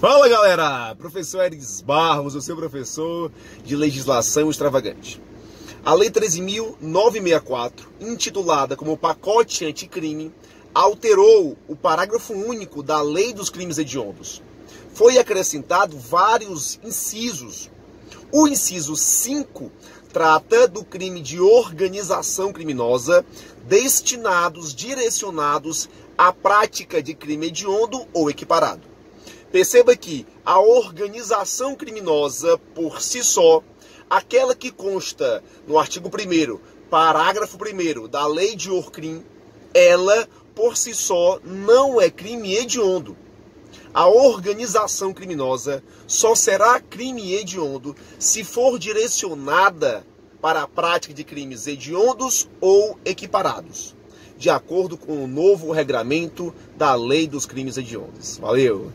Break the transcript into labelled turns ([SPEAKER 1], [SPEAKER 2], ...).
[SPEAKER 1] Fala galera, professor Eris Barros, o seu professor de legislação extravagante. A Lei 13.964, intitulada como Pacote Anticrime, alterou o parágrafo único da Lei dos Crimes Hediondos. Foi acrescentado vários incisos. O inciso 5 trata do crime de organização criminosa destinados, direcionados à prática de crime hediondo ou equiparado. Perceba que a organização criminosa por si só, aquela que consta no artigo 1 parágrafo 1 da Lei de Orcrim, ela por si só não é crime hediondo. A organização criminosa só será crime hediondo se for direcionada para a prática de crimes hediondos ou equiparados, de acordo com o novo regramento da Lei dos Crimes Hediondos. Valeu!